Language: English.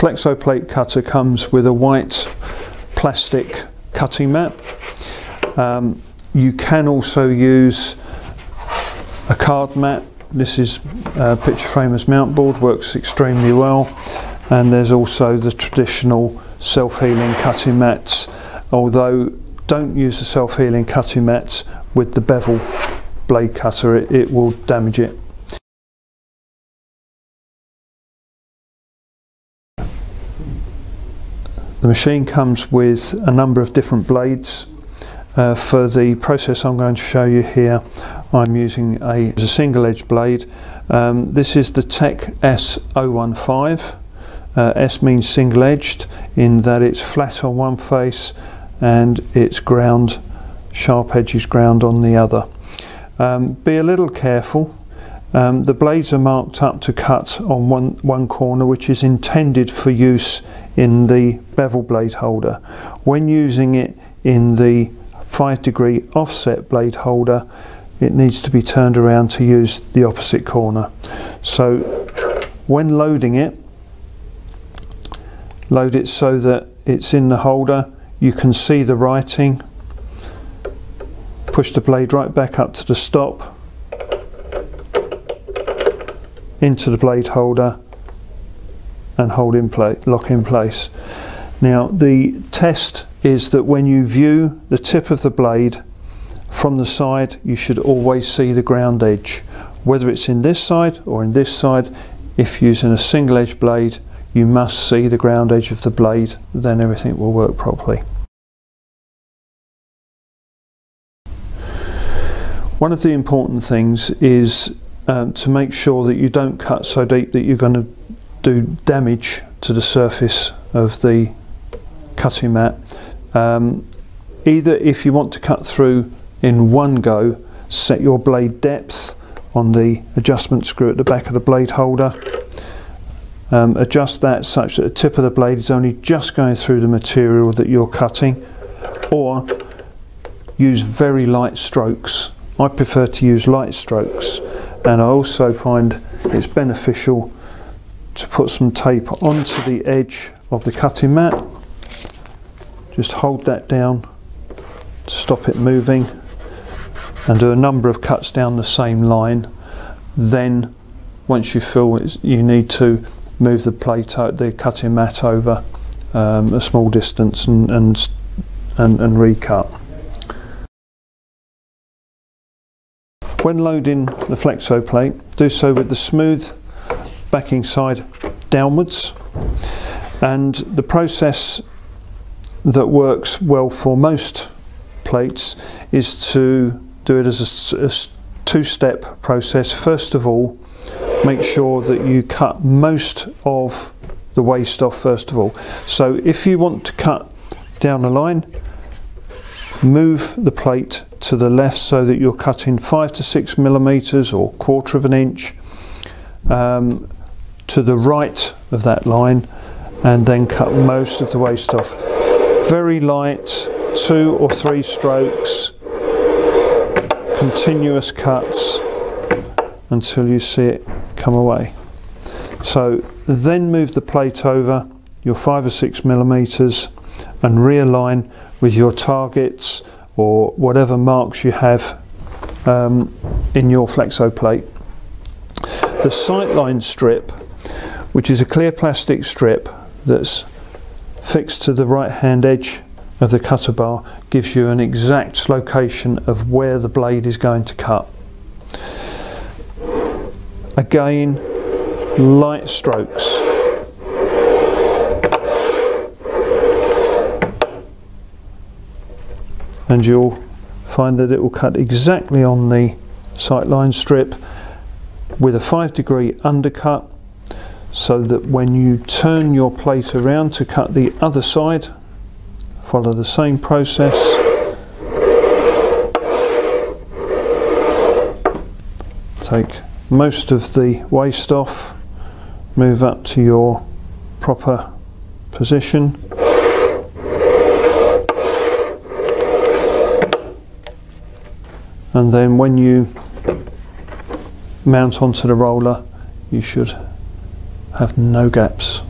Flexo plate cutter comes with a white plastic cutting mat. Um, you can also use a card mat. This is uh, Picture Framers mount board, works extremely well. And there's also the traditional self-healing cutting mats, although don't use the self-healing cutting mats with the bevel blade cutter, it, it will damage it. The machine comes with a number of different blades. Uh, for the process I'm going to show you here, I'm using a, a single edge blade. Um, this is the Tech S015. Uh, S means single edged in that it's flat on one face and it's ground, sharp edges ground on the other. Um, be a little careful. Um, the blades are marked up to cut on one, one corner which is intended for use in the bevel blade holder. When using it in the 5 degree offset blade holder it needs to be turned around to use the opposite corner. So when loading it, load it so that it's in the holder, you can see the writing, push the blade right back up to the stop, into the blade holder and hold in place, lock in place. Now the test is that when you view the tip of the blade from the side you should always see the ground edge whether it's in this side or in this side if using a single edge blade you must see the ground edge of the blade then everything will work properly. One of the important things is um, to make sure that you don't cut so deep that you're going to do damage to the surface of the cutting mat. Um, either if you want to cut through in one go, set your blade depth on the adjustment screw at the back of the blade holder. Um, adjust that such that the tip of the blade is only just going through the material that you're cutting or use very light strokes. I prefer to use light strokes and I also find it's beneficial to put some tape onto the edge of the cutting mat. Just hold that down to stop it moving and do a number of cuts down the same line. Then once you feel you need to move the plate, out the cutting mat over um, a small distance and, and, and, and recut. When loading the flexo plate, do so with the smooth backing side downwards and the process that works well for most plates is to do it as a, a two-step process. First of all, make sure that you cut most of the waste off first of all. So if you want to cut down a line, move the plate to the left so that you're cutting five to six millimeters or quarter of an inch um, to the right of that line and then cut most of the waste off. Very light, two or three strokes, continuous cuts until you see it come away. So then move the plate over your five or six millimeters and realign with your targets or whatever marks you have um, in your flexo plate. The sightline strip, which is a clear plastic strip that's fixed to the right hand edge of the cutter bar, gives you an exact location of where the blade is going to cut. Again, light strokes. And you'll find that it will cut exactly on the sightline strip with a 5 degree undercut so that when you turn your plate around to cut the other side follow the same process. Take most of the waste off move up to your proper position and then when you mount onto the roller you should have no gaps